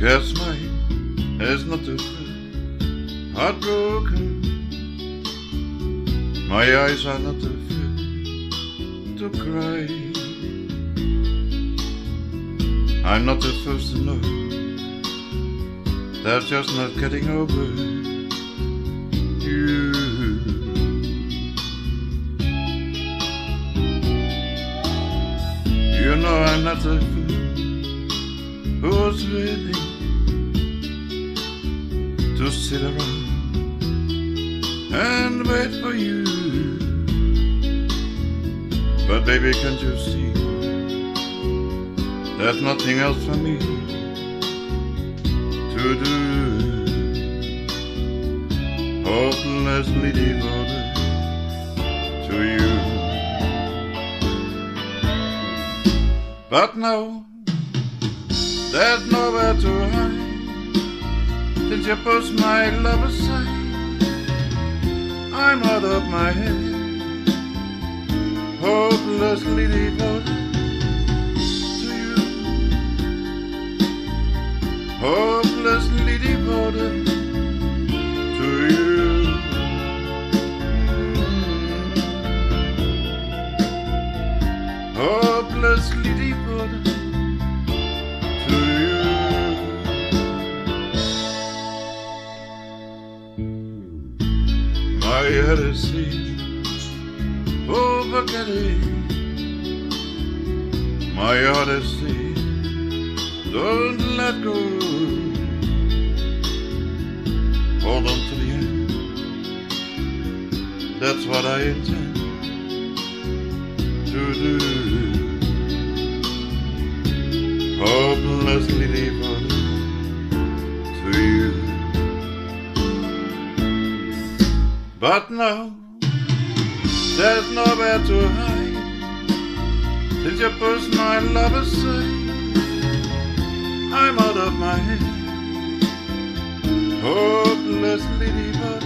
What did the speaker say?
Yes, my head's not full, heartbroken. My eyes are not full to cry. I'm not the first to know. They're just not getting over you. You know I'm not the fool who's willing to sit around and wait for you. But baby, can't you see? There's nothing else for me to do. Hopelessly devoted to you. But now there's nowhere to hide. Since you pushed my love aside. I'm out of my head, hopelessly devoted to you, hopelessly devoted is sick, oh forgetting. My sick, don't let go. Hold on to the end. That's what I intend to do. Hopelessly devoted But now there's nowhere to hide. Since you pushed my love aside. I'm out of my head, hopelessly devoted